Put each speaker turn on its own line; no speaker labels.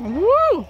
Woo!